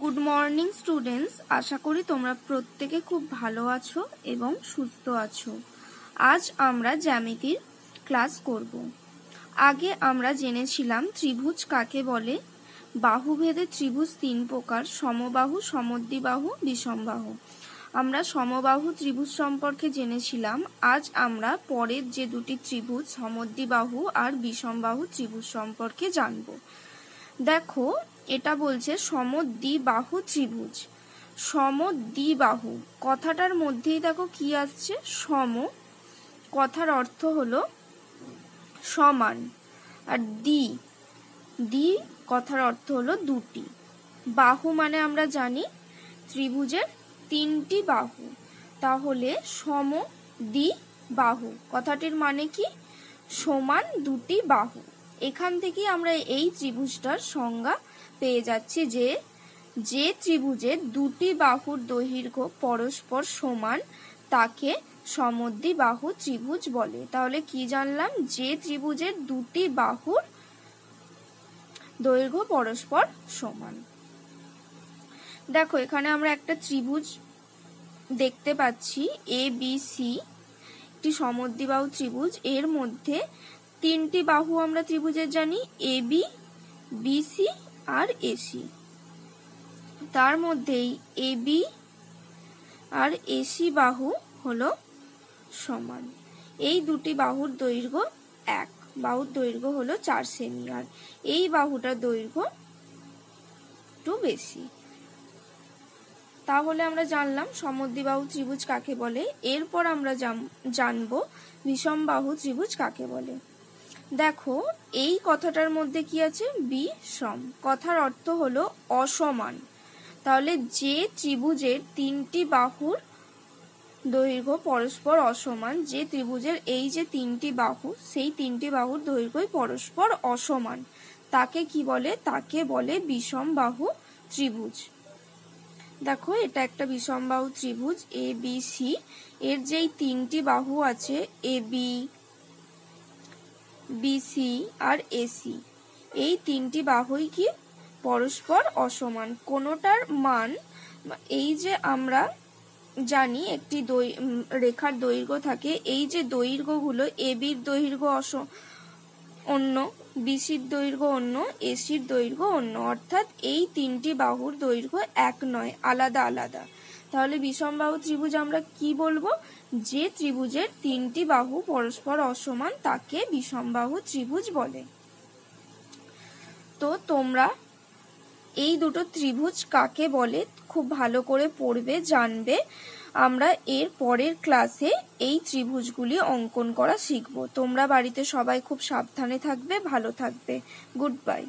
Good morning students আশা করি তোমরা প্রত্যেকে খুব ভালো আছো এবং সুস্থ আছো। আজ আমরা জ্যামিতির ক্লাস করব। আগে আমরা জেনেছিলাম ত্রিভুজ কাকে বলে? বাহুভেদে ত্রিভুজ তিন প্রকার, সমবাহু, সমদ্বিবাহু, বিষমবাহু। আমরা সমবাহু ত্রিভুজ সম্পর্কে জেনেছিলাম। আজ আমরা পরের যে দুটি ত্রিভুজ, সমদ্বিবাহু আর বিষমবাহু ত্রিভুজ সম্পর্কে জানব। দেখো, এটা বলছে সম সমদ্বিবাহু ত্রিভুজ। সম সমদ্বিবাহু, কথাটার মধ্যেই দেখো কি আসছে? সম। কথার অর্থ হলো সমান। আর দ্বি দ্বি কথার অর্থ হলো দুটি। বাহু মানে আমরা জানি ত্রিভুজের তিনটি বাহু। তাহলে সম দ্বি বাহু কথাটির মানে কি? সমান দুটি বাহু। এখান থেকেই আমরা এই ত্রিভুজটার সংজ্ঞা পেয়ে যাচ্ছি যে যে ত্রিভুজের দুটি বাহুর দৈর্ঘ্য পরস্পর সমান, তাকে সমদ্বি বাহু ত্রিভুজ বলে। তাহলে কি জানলাম? যে ত্রিভুজের দুটি বাহুর দৈর্ঘ্য পরস্পর সমান। দেখো, এখানে আমরা একটা ত্রিভুজ দেখতে পাচ্ছি এ বি সি একটি সমদ্বিবাহু ত্রিভুজ। এর মধ্যে তিনটি বাহু আমরা ত্রিভুজের জানি এ বি বিসি আর এসি তার মধ্যেই এ বি আর এসি বাহু হলো সমান। এই দুটি বাহুর দৈর্ঘ্য এক। বাহুর দৈর্ঘ্য হলো চার সেমি আর এই বাহুটার দৈর্ঘ্য একটু বেশি। তাহলে আমরা জানলাম সমদ্বিবাহু ত্রিভুজ কাকে বলে। এরপর আমরা জানব বিষমবাহু ত্রিভুজ কাকে বলে। দেখো, এই কথাটার মধ্যে কি আছে? বিষম। কথার অর্থ হলো অসমান। তাহলে যে ত্রিভুজের তিনটি বাহুর দৈর্ঘ্য পরস্পর অসমান, যে ত্রিভুজের এই যে তিনটি বাহু, সেই তিনটি বাহুর দৈর্ঘ্যই পরস্পর অসমান। তাকে কি বলে? তাকে বলে বিষম বাহু ত্রিভুজ। দেখো, এটা একটা বিষম বাহু ত্রিভুজ, এ, বি, সি। এর যেই তিনটি বাহু আছে, এ, বি বিসি আর এসি এই তিনটি বাহুই কি পরস্পর অসমান? কোনোটার মান, এই যে আমরা জানি একটি দৈ রেখার দৈর্ঘ্য থাকে, এই যে দৈর্ঘ্যগুলো এবির দৈর্ঘ্য অস, অন্য বিসির দৈর্ঘ্য অন্য এসির দৈর্ঘ্য অন্য। অর্থাৎ এই তিনটি বাহুর দৈর্ঘ্য এক নয়, আলাদা আলাদা। তাহলে বিষমবাহু ত্রিভুজ আমরা কি বলব? যে ত্রিভুজের তিনটি বাহু পরস্পর অসমান তাকে বিষমবাহু ত্রিভুজ বলে। তো তোমরা এই দুটো ত্রিভুজ কাকে বলে খুব ভালো করে পড়বে, জানবে। আমরা এর পরের ক্লাসে এই ত্রিভুজগুলি অঙ্কন করা শিখব। তোমরা বাড়িতে সবাই খুব সাবধানে থাকবে, ভালো থাকবে। Good bye.